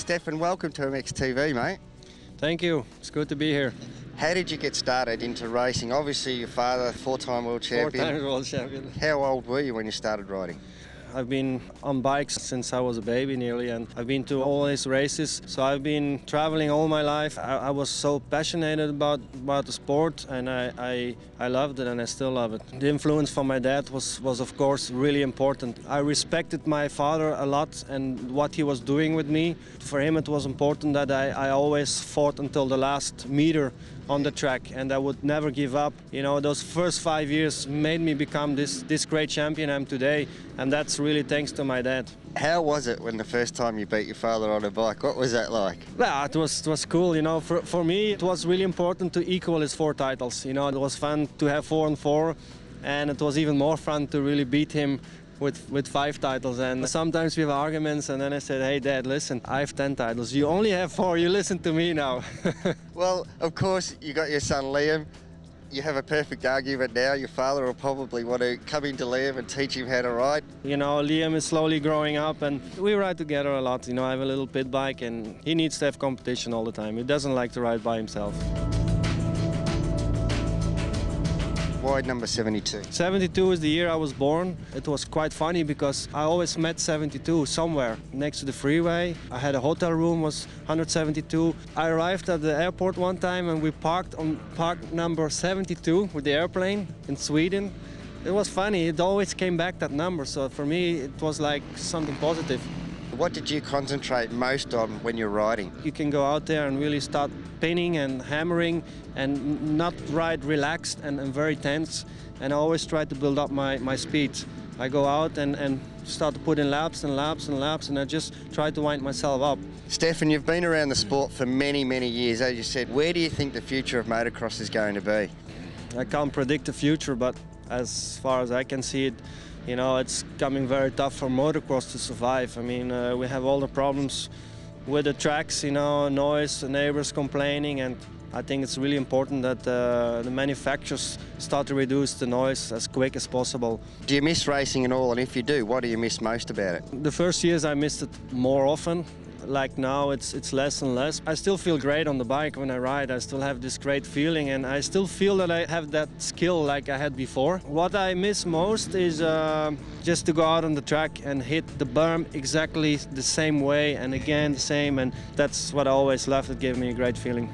Stefan, welcome to MXTV, mate. Thank you. It's good to be here. How did you get started into racing? Obviously, your father, four-time world champion. Four-time world champion. How old were you when you started riding? I've been on bikes since I was a baby nearly and I've been to all these races. So I've been traveling all my life. I, I was so passionate about, about the sport and I, I, I loved it and I still love it. The influence from my dad was, was of course really important. I respected my father a lot and what he was doing with me. For him it was important that I, I always fought until the last meter on the track and I would never give up. You know, those first five years made me become this, this great champion I'm today and that's really thanks to my dad. How was it when the first time you beat your father on a bike? What was that like? Yeah, it was, it was cool, you know. For, for me, it was really important to equal his four titles. You know, it was fun to have four and four and it was even more fun to really beat him with, with five titles. And sometimes we have arguments, and then I said, hey, Dad, listen, I have 10 titles. You only have four. You listen to me now. well, of course, you got your son Liam. You have a perfect argument now. Your father will probably want to come into Liam and teach him how to ride. You know, Liam is slowly growing up and we ride together a lot. You know, I have a little pit bike and he needs to have competition all the time. He doesn't like to ride by himself. Why number 72? 72 is the year I was born. It was quite funny because I always met 72 somewhere next to the freeway. I had a hotel room was 172. I arrived at the airport one time and we parked on park number 72 with the airplane in Sweden. It was funny. It always came back that number. So for me, it was like something positive. What did you concentrate most on when you're riding? You can go out there and really start pinning and hammering and not ride relaxed and, and very tense. And I always try to build up my, my speed. I go out and, and start to put in laps and laps and laps and I just try to wind myself up. Stefan, you've been around the sport for many, many years. As you said, where do you think the future of motocross is going to be? I can't predict the future, but as far as I can see it, you know, it's coming very tough for motocross to survive. I mean, uh, we have all the problems with the tracks, you know, noise, neighbors complaining, and I think it's really important that uh, the manufacturers start to reduce the noise as quick as possible. Do you miss racing at all? And if you do, what do you miss most about it? The first years I missed it more often like now it's it's less and less. I still feel great on the bike when I ride. I still have this great feeling and I still feel that I have that skill like I had before. What I miss most is uh, just to go out on the track and hit the berm exactly the same way and again the same and that's what I always loved. It gave me a great feeling.